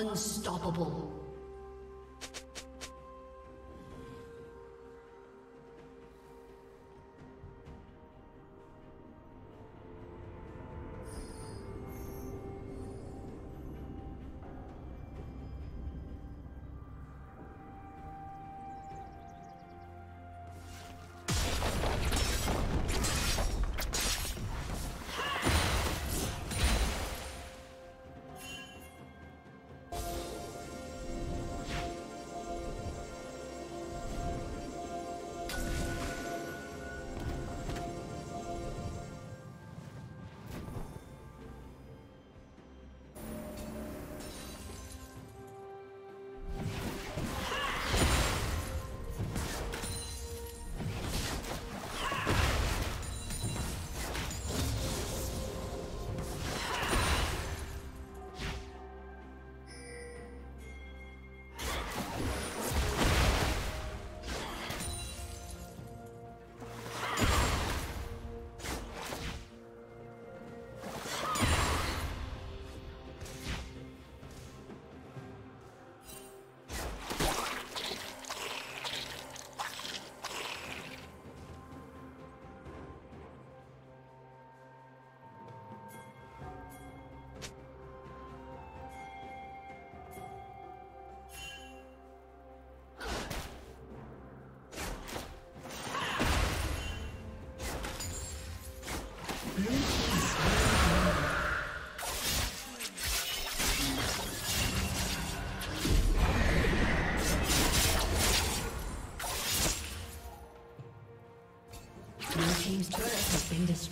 Unstoppable.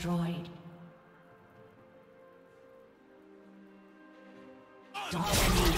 destroyed. Dominating.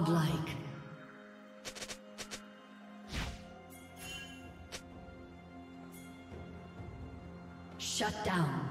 godlike. Shut down.